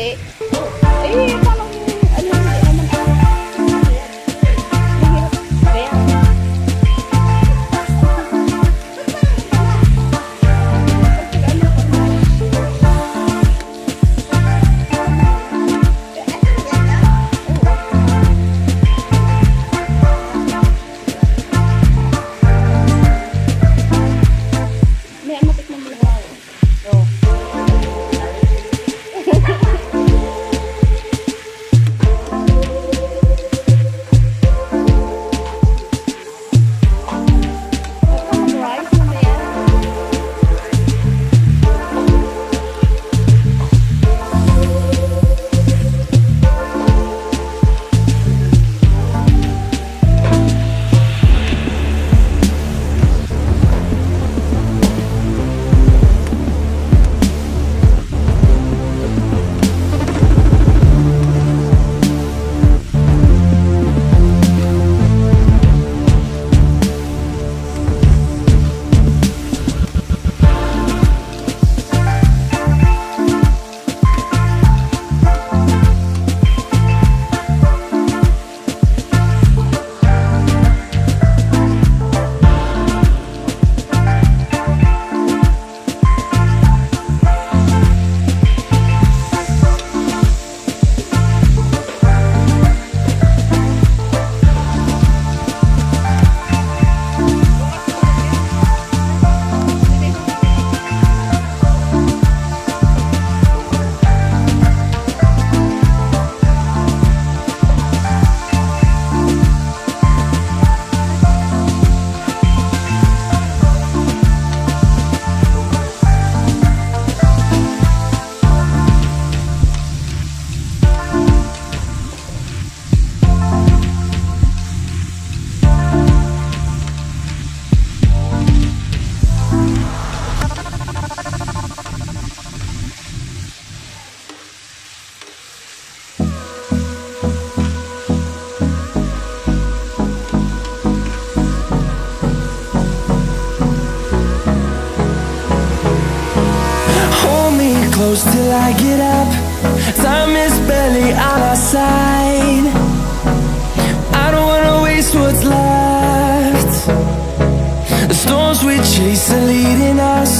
诶诶放 barely on our side. I don't wanna waste what's left. The storms we chase are leading us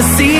to see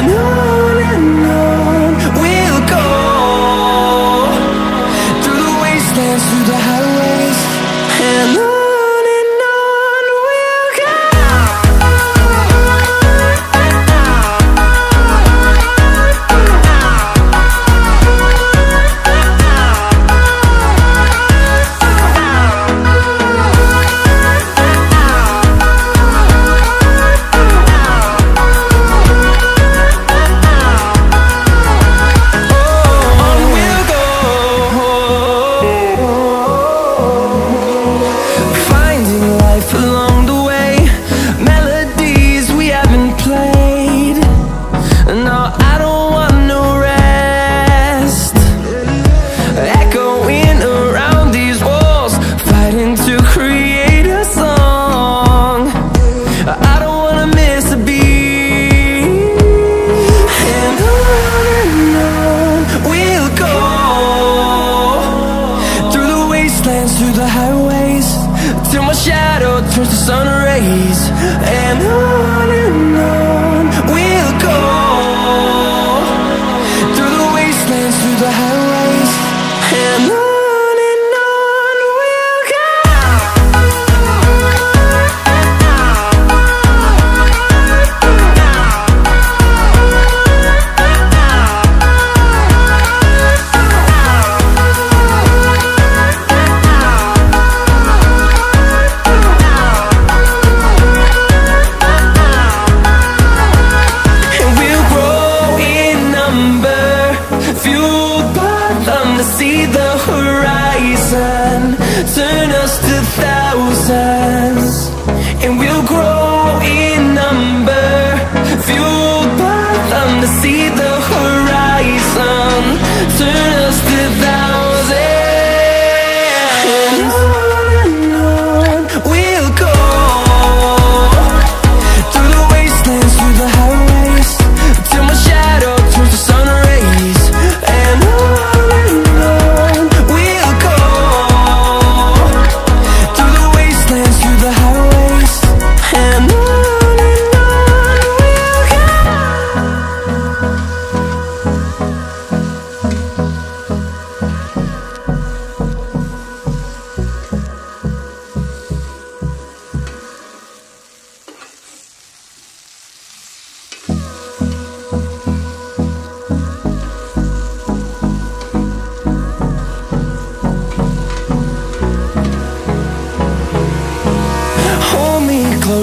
again life alone. and on.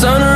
sun